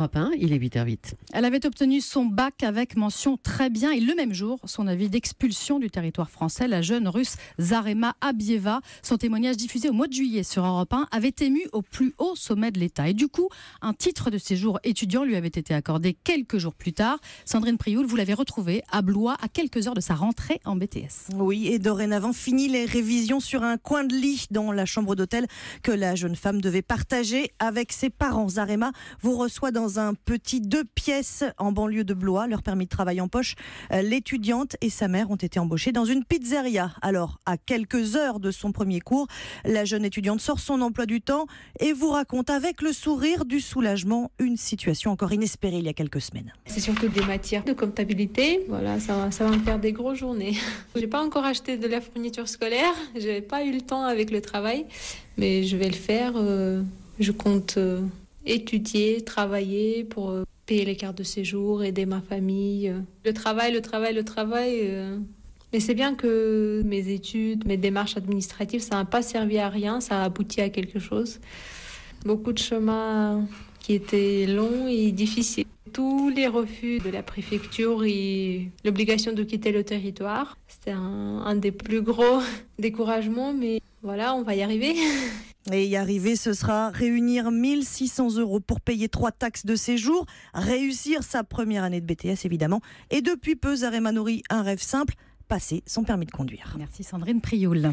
Europe 1, il est 8h08. Elle avait obtenu son bac avec mention très bien et le même jour, son avis d'expulsion du territoire français, la jeune russe Zarema Abieva, son témoignage diffusé au mois de juillet sur Europe 1 avait ému au plus haut sommet de l'État. Et du coup, un titre de séjour étudiant lui avait été accordé quelques jours plus tard. Sandrine Prioul, vous l'avez retrouvée à Blois à quelques heures de sa rentrée en BTS. Oui, et dorénavant, fini les révisions sur un coin de lit dans la chambre d'hôtel que la jeune femme devait partager avec ses parents. Zarema vous reçoit dans dans un petit deux pièces en banlieue de Blois. Leur permis de travail en poche, euh, l'étudiante et sa mère ont été embauchées dans une pizzeria. Alors, à quelques heures de son premier cours, la jeune étudiante sort son emploi du temps et vous raconte avec le sourire du soulagement une situation encore inespérée il y a quelques semaines. C'est surtout des matières de comptabilité. Voilà, ça va, me faire des grosses journées. J'ai pas encore acheté de la fourniture scolaire. J'ai pas eu le temps avec le travail, mais je vais le faire. Euh, je compte. Euh, étudier, travailler pour euh, payer les cartes de séjour, aider ma famille. Le travail, le travail, le travail. Euh. Mais c'est bien que mes études, mes démarches administratives, ça n'a pas servi à rien, ça a abouti à quelque chose. Beaucoup de chemins qui étaient longs et difficiles. Tous les refus de la préfecture et l'obligation de quitter le territoire, c'était un des plus gros découragements, mais voilà, on va y arriver. Et y arriver, ce sera réunir 1600 euros pour payer trois taxes de séjour, réussir sa première année de BTS évidemment, et depuis peu, Zarema nourrit un rêve simple, passer son permis de conduire. Merci Sandrine Prioul.